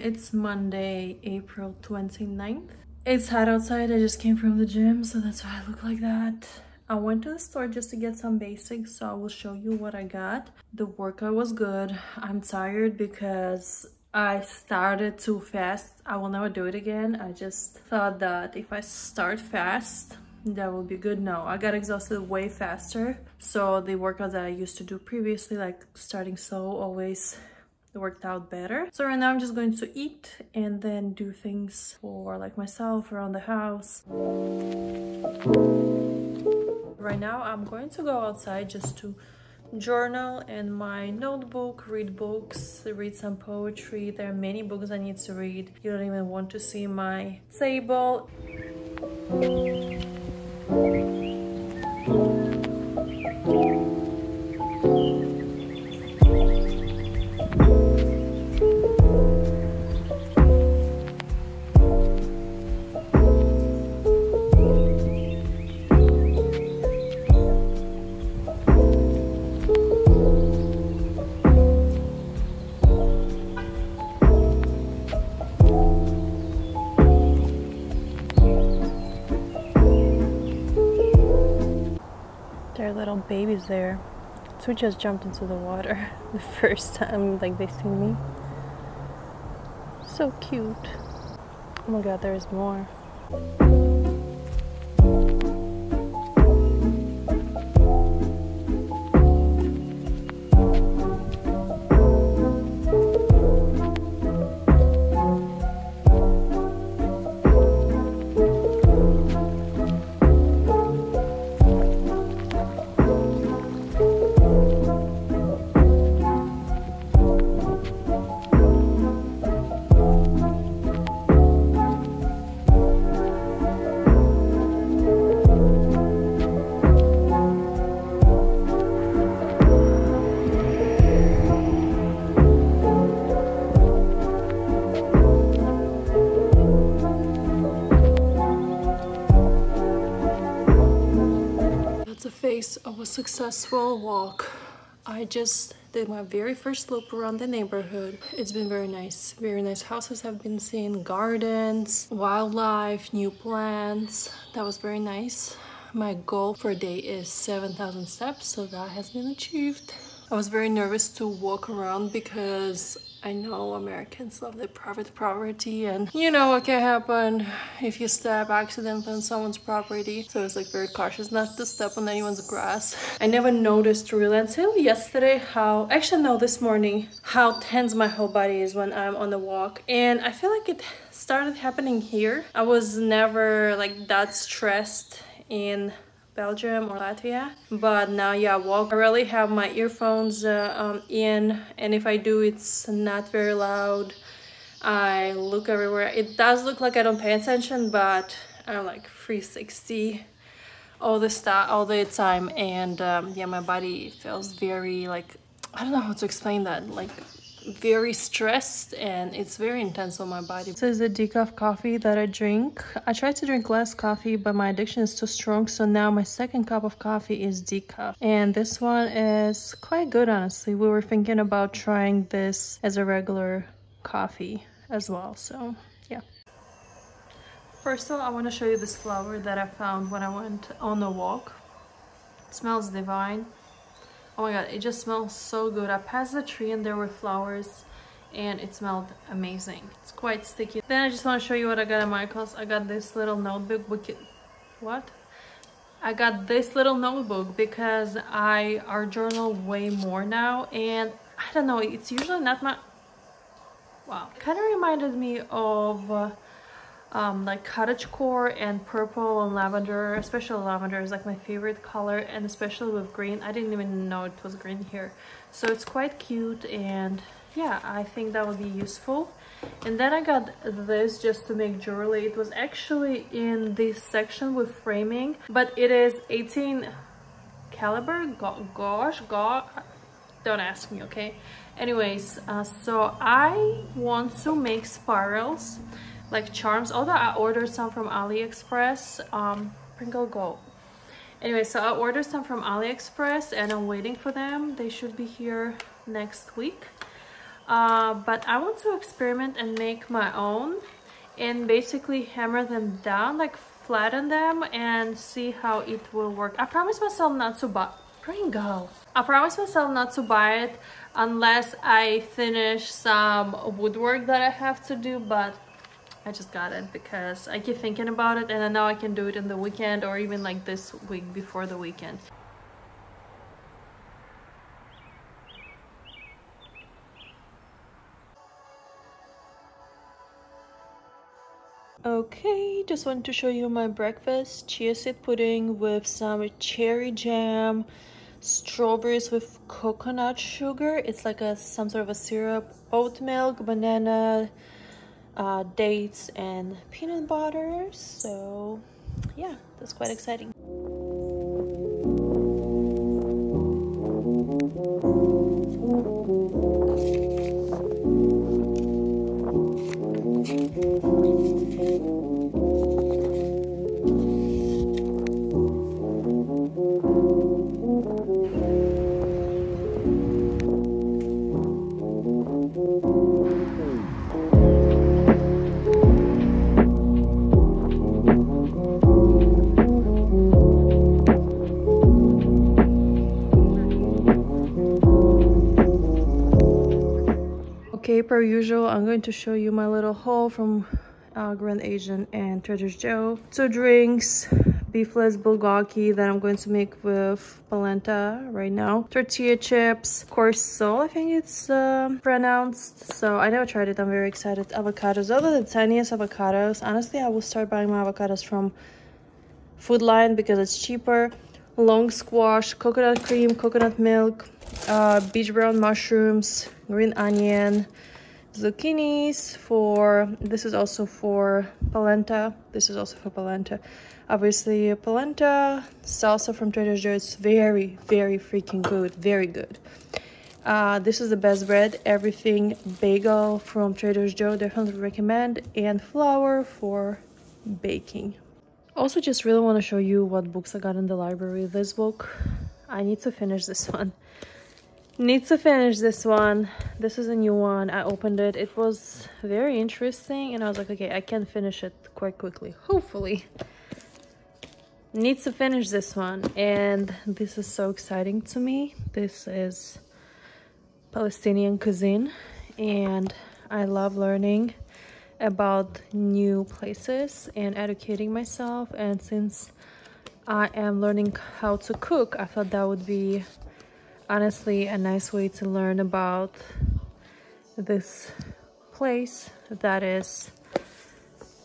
It's Monday, April 29th. It's hot outside. I just came from the gym, so that's why I look like that. I went to the store just to get some basics, so I will show you what I got. The workout was good. I'm tired because I started too fast. I will never do it again. I just thought that if I start fast, that will be good. No, I got exhausted way faster. So the workout that I used to do previously, like starting slow, always worked out better. So right now I'm just going to eat and then do things for like myself around the house. Right now I'm going to go outside just to journal in my notebook, read books, read some poetry. There are many books I need to read. You don't even want to see my table. Babies there. Two just jumped into the water the first time like they see me. So cute. Oh my god, there's more. Successful walk. I just did my very first loop around the neighborhood. It's been very nice. Very nice houses have been seen, gardens, wildlife, new plants. That was very nice. My goal for a day is 7,000 steps, so that has been achieved. I was very nervous to walk around because I know Americans love their private property and you know what can happen if you step accidentally on someone's property. So it's like very cautious not to step on anyone's grass. I never noticed really until yesterday how, actually no, this morning, how tense my whole body is when I'm on the walk. And I feel like it started happening here. I was never like that stressed in Belgium or Latvia. But now, yeah, walk. I really have my earphones uh, um, in, and if I do, it's not very loud. I look everywhere. It does look like I don't pay attention, but I'm like 360 all the stuff all the time and um, yeah my body feels very like I don't know how to explain that like very stressed and it's very intense on my body. This is a decaf coffee that I drink. I try to drink less coffee, but my addiction is too strong. So now my second cup of coffee is decaf. And this one is quite good, honestly. We were thinking about trying this as a regular coffee as well. So yeah. First of all, I want to show you this flower that I found when I went on a walk. It smells divine. Oh my god, it just smells so good. I passed the tree and there were flowers and it smelled amazing. It's quite sticky. Then I just want to show you what I got at Michael's. I got this little notebook. What? I got this little notebook because I art journal way more now and I don't know, it's usually not my Wow. Kind of reminded me of uh, um, like cottage core and purple and lavender, especially lavender is like my favorite color and especially with green. I didn't even know it was green here. So it's quite cute and yeah, I think that would be useful. And then I got this just to make jewelry. It was actually in this section with framing, but it is 18 caliber. Go gosh, gosh, don't ask me, okay? Anyways, uh, so I want to make spirals, like charms, although I ordered some from AliExpress, um, Pringle Gold. Anyway, so I ordered some from AliExpress and I'm waiting for them. They should be here next week. Uh, but I want to experiment and make my own and basically hammer them down, like flatten them and see how it will work. I promise myself not to buy Pringle. I promise myself not to buy it unless I finish some woodwork that I have to do, but I just got it because I keep thinking about it and I know I can do it in the weekend or even like this week before the weekend. Okay, just want to show you my breakfast. Chia seed pudding with some cherry jam, strawberries with coconut sugar. It's like a some sort of a syrup, oat milk, banana, uh, dates, and peanut butter. So yeah, that's quite exciting. Per usual, I'm going to show you my little haul from uh, Grand Asian and Trader Joe. Two drinks, beefless bulgogi that I'm going to make with polenta right now. Tortilla chips, corso, I think it's uh, pronounced. So I never tried it, I'm very excited. Avocados, those are the tiniest avocados. Honestly, I will start buying my avocados from Food Lion because it's cheaper. Long squash, coconut cream, coconut milk, uh, beech brown mushrooms, green onion, zucchinis for, this is also for polenta, this is also for polenta. Obviously polenta, salsa from Trader Joe's, very, very freaking good, very good. Uh, this is the best bread, everything bagel from Trader Joe, definitely recommend, and flour for baking. Also just really want to show you what books I got in the library. This book, I need to finish this one need to finish this one. This is a new one. I opened it. It was very interesting and i was like okay i can finish it quite quickly. Hopefully. Needs to finish this one and this is so exciting to me. This is palestinian cuisine and i love learning about new places and educating myself. And since i am learning how to cook i thought that would be honestly a nice way to learn about this place that is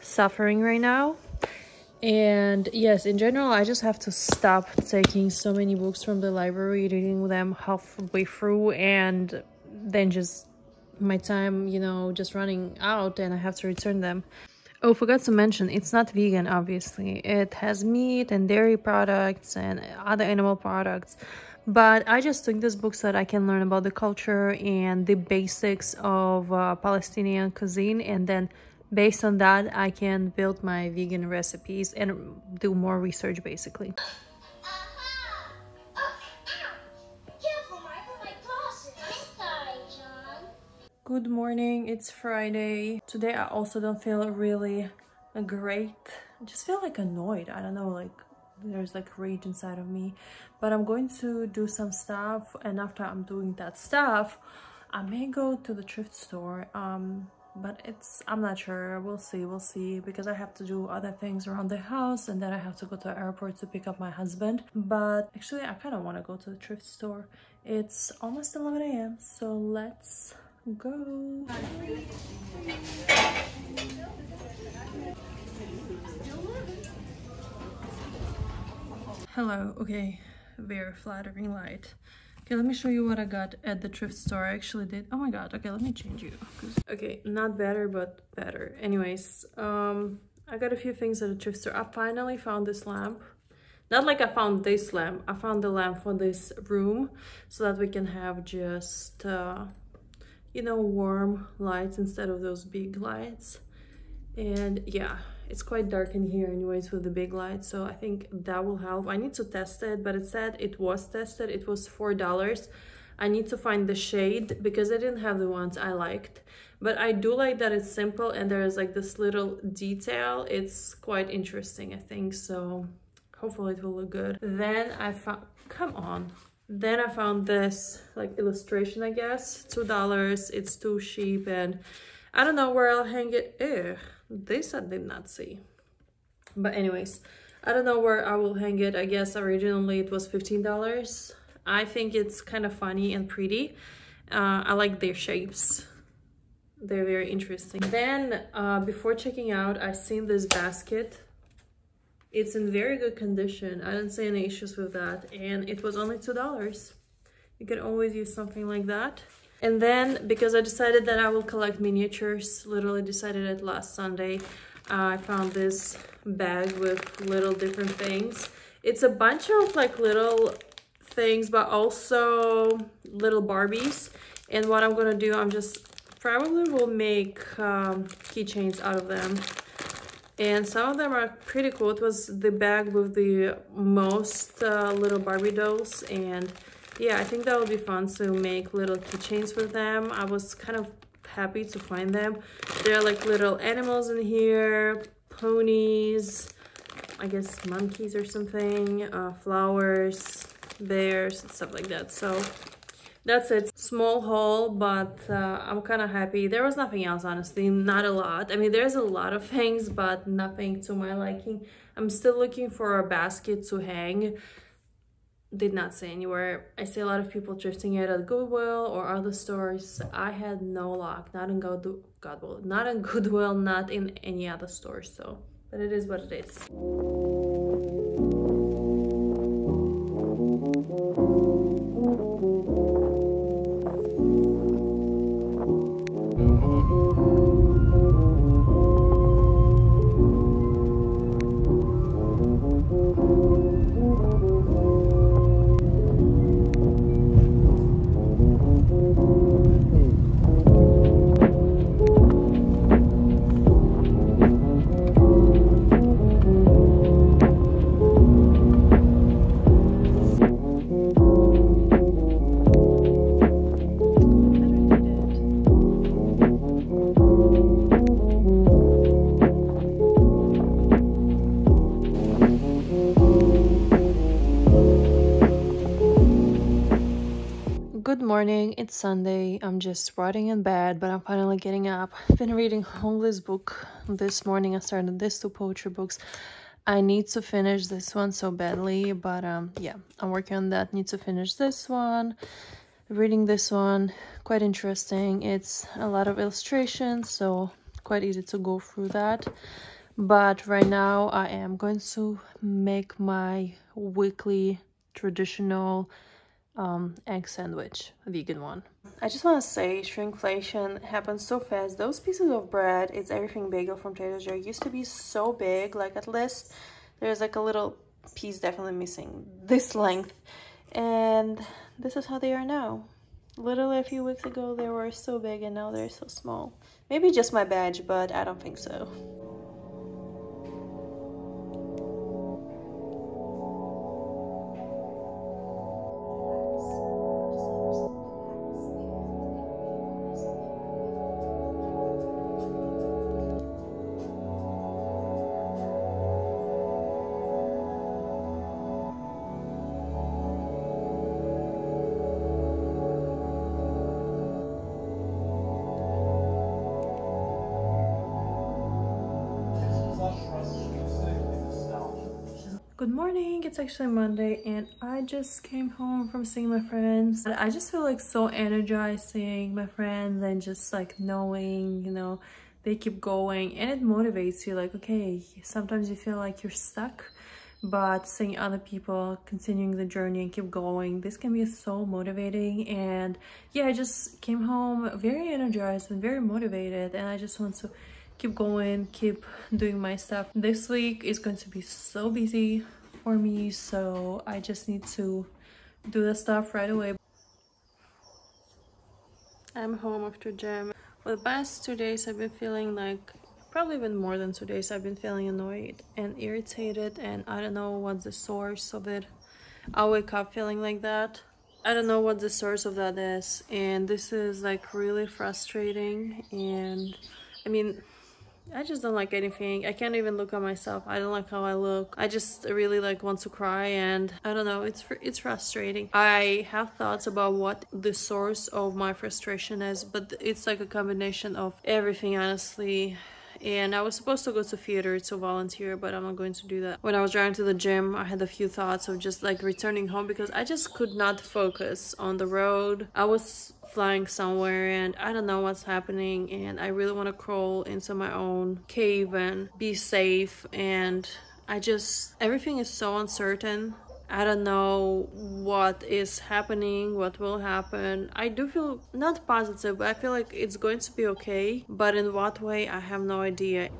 suffering right now. And yes in general i just have to stop taking so many books from the library reading them halfway through and then just my time you know just running out and i have to return them. Oh forgot to mention it's not vegan obviously. It has meat and dairy products and other animal products but I just took this book so that I can learn about the culture and the basics of uh, Palestinian cuisine and then based on that I can build my vegan recipes and do more research basically. Good morning, it's Friday. Today I also don't feel really great. I just feel like annoyed. I don't know, like there's like rage inside of me. But i'm going to do some stuff and after i'm doing that stuff i may go to the thrift store um but it's i'm not sure. We'll see we'll see because i have to do other things around the house and then i have to go to the airport to pick up my husband. But actually i kind of want to go to the thrift store. It's almost 11 a.m so let's go. Hello, okay, very flattering light. Okay, let me show you what I got at the thrift store. I actually did. Oh my god. Okay, let me change you. Okay, not better, but better. Anyways, um, I got a few things at the thrift store. I finally found this lamp. Not like I found this lamp. I found the lamp for this room so that we can have just, uh, you know, warm lights instead of those big lights. And yeah, it's quite dark in here anyways with the big light so i think that will help. I need to test it but it said it was tested. It was four dollars. I need to find the shade because i didn't have the ones i liked. But i do like that it's simple and there's like this little detail. It's quite interesting i think so hopefully it will look good. Then i found come on. Then i found this like illustration i guess. Two dollars. It's too cheap and i don't know where i'll hang it. Ew this I did not see. But anyways, I don't know where I will hang it. I guess originally it was $15. I think it's kind of funny and pretty. Uh, I like their shapes. They're very interesting. Then uh, before checking out, I seen this basket. It's in very good condition. I didn't see any issues with that. And it was only $2. You can always use something like that. And then because I decided that I will collect miniatures, literally decided it last Sunday, uh, I found this bag with little different things. It's a bunch of like little things, but also little Barbies. And what I'm gonna do, I'm just probably will make um, keychains out of them. And some of them are pretty cool. It was the bag with the most uh, little Barbie dolls and yeah, I think that would be fun to make little keychains with them. I was kind of happy to find them. There are like little animals in here, ponies, I guess monkeys or something, uh, flowers, bears, stuff like that. So that's it. Small haul, but uh, I'm kind of happy. There was nothing else, honestly, not a lot. I mean, there's a lot of things, but nothing to my liking. I'm still looking for a basket to hang did not see anywhere. I see a lot of people thrifting it at Goodwill or other stores. I had no luck, not in God Goodwill, not in Goodwill, not in any other store. So, but it is what it is. It's sunday i'm just rotting in bed but i'm finally getting up. I've been reading this book this morning. I started these two poetry books. I need to finish this one so badly but um yeah i'm working on that. Need to finish this one. Reading this one quite interesting. It's a lot of illustrations so quite easy to go through that. But right now i am going to make my weekly traditional um, egg sandwich, vegan one. I just want to say shrinkflation happens so fast. Those pieces of bread, it's everything bagel from Trader Joe, used to be so big, like at least there's like a little piece definitely missing this length. And this is how they are now. Literally a few weeks ago, they were so big and now they're so small. Maybe just my badge, but I don't think so. Morning, it's actually Monday and I just came home from seeing my friends. I just feel like so energized seeing my friends and just like knowing, you know, they keep going and it motivates you like, okay, sometimes you feel like you're stuck but seeing other people continuing the journey and keep going this can be so motivating. And yeah i just came home very energized and very motivated and i just want to keep going keep doing my stuff. This week is going to be so busy for me so i just need to do the stuff right away i'm home after gym for the past two days i've been feeling like probably been more than two days I've been feeling annoyed and irritated and I don't know what's the source of it. I wake up feeling like that. I don't know what the source of that is and this is like really frustrating and I mean I just don't like anything. I can't even look at myself. I don't like how I look. I just really like want to cry and I don't know. It's it's frustrating. I have thoughts about what the source of my frustration is, but it's like a combination of everything honestly and I was supposed to go to theater to volunteer but I'm not going to do that. When I was driving to the gym I had a few thoughts of just like returning home because I just could not focus on the road. I was flying somewhere and I don't know what's happening and I really want to crawl into my own cave and be safe and I just everything is so uncertain I don't know what is happening, what will happen. I do feel not positive, but I feel like it's going to be okay. But in what way, I have no idea.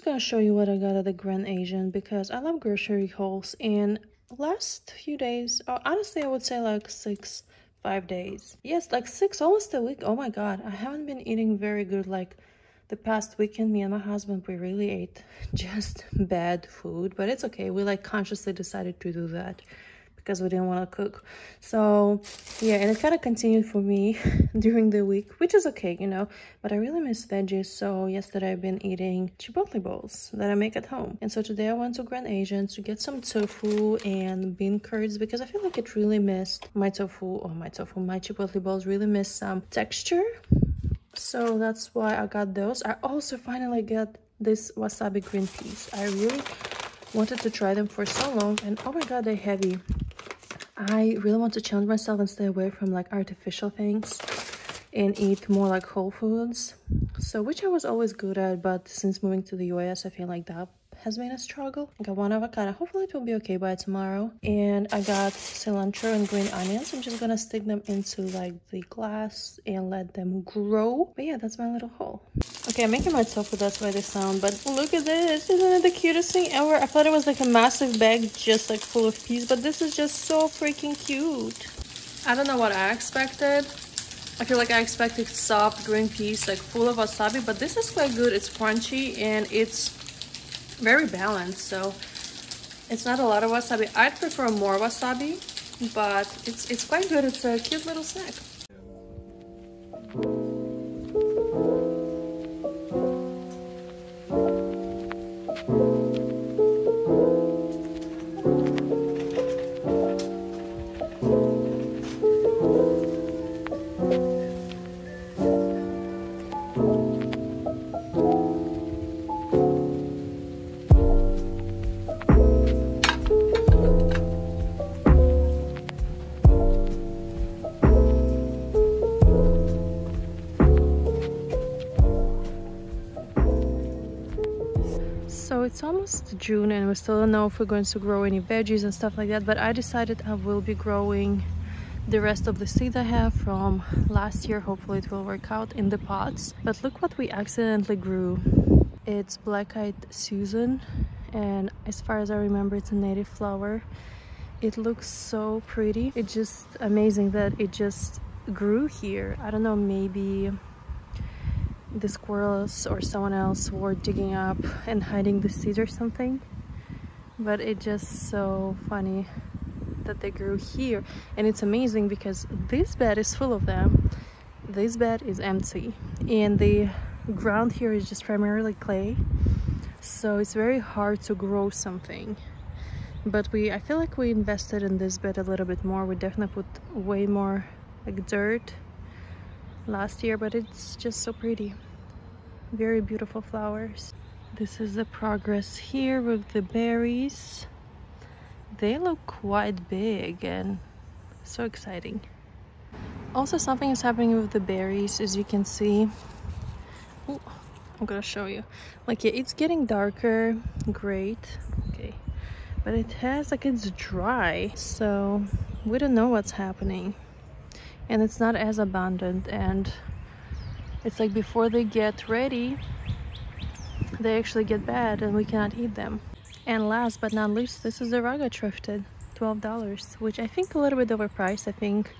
Just gonna show you what I got at the Grand Asian because I love grocery hauls and last few days, oh, honestly I would say like six, five days. Yes, like six, almost a week. Oh my god, I haven't been eating very good like the past weekend me and my husband we really ate just bad food but it's okay we like consciously decided to do that because we didn't want to cook. So yeah and it kind of continued for me during the week which is okay you know but i really miss veggies. So yesterday i've been eating chipotle bowls that i make at home. And so today i went to grand asian to get some tofu and bean curds because i feel like it really missed my tofu or my tofu my chipotle bowls really missed some texture. So that's why i got those. I also finally got this wasabi green peas. I really wanted to try them for so long and oh my god they're heavy I really want to challenge myself and stay away from like artificial things and eat more like whole foods. So which I was always good at, but since moving to the US, I feel like that has been a struggle. I got one avocado. Hopefully it will be okay by tomorrow. And I got cilantro and green onions. I'm just gonna stick them into like the glass and let them grow. But yeah, that's my little haul. Okay, I'm making my tofu, that's why they sound. But look at this. Isn't it the cutest thing ever? I thought it was like a massive bag just like full of peas. But this is just so freaking cute. I don't know what I expected. I feel like I expected soft green peas like full of wasabi but this is quite good it's crunchy and it's very balanced so it's not a lot of wasabi. I'd prefer more wasabi but it's it's quite good. It's a cute little snack it's almost June and we still don't know if we're going to grow any veggies and stuff like that, but I decided I will be growing the rest of the seed I have from last year. Hopefully it will work out in the pots. But look what we accidentally grew. It's black-eyed Susan and as far as I remember it's a native flower. It looks so pretty. It's just amazing that it just grew here. I don't know, maybe the squirrels or someone else were digging up and hiding the seeds or something. But it's just so funny that they grew here. And it's amazing because this bed is full of them. This bed is empty. And the ground here is just primarily clay. So it's very hard to grow something. But we, I feel like we invested in this bed a little bit more. We definitely put way more like dirt last year, but it's just so pretty. Very beautiful flowers. This is the progress here with the berries. They look quite big and so exciting. Also something is happening with the berries as you can see. Ooh, I'm gonna show you. Like yeah, it's getting darker, great, okay. But it has like it's dry, so we don't know what's happening and it's not as abundant. And it's like before they get ready they actually get bad and we cannot eat them. And last but not least this is the rug I thrifted $12 which I think a little bit overpriced. I think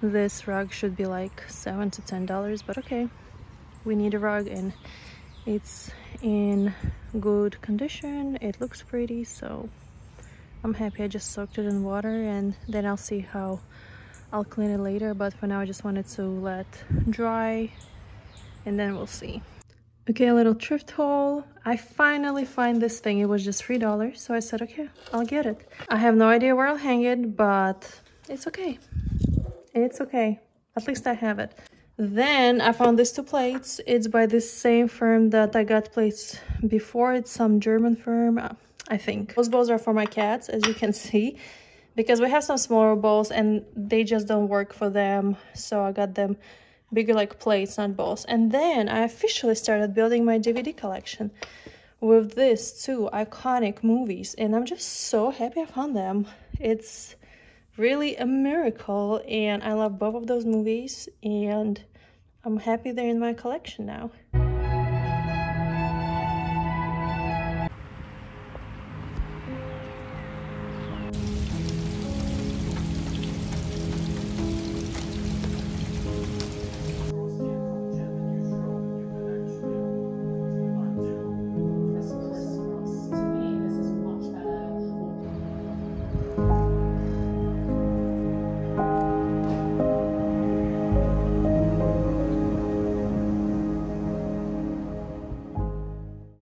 this rug should be like seven to ten dollars but okay. We need a rug and it's in good condition. It looks pretty so I'm happy. I just soaked it in water and then I'll see how I'll clean it later, but for now I just wanted to let dry and then we'll see. Okay, a little thrift haul. I finally find this thing. It was just $3, so I said, okay, I'll get it. I have no idea where I'll hang it, but it's okay. It's okay. At least I have it. Then I found these two plates. It's by the same firm that I got plates before. It's some German firm, I think. Those bowls are for my cats, as you can see because we have some smaller bowls and they just don't work for them. So i got them bigger like plates not bowls and then i officially started building my dvd collection with these two iconic movies and i'm just so happy i found them. It's really a miracle and i love both of those movies and i'm happy they're in my collection now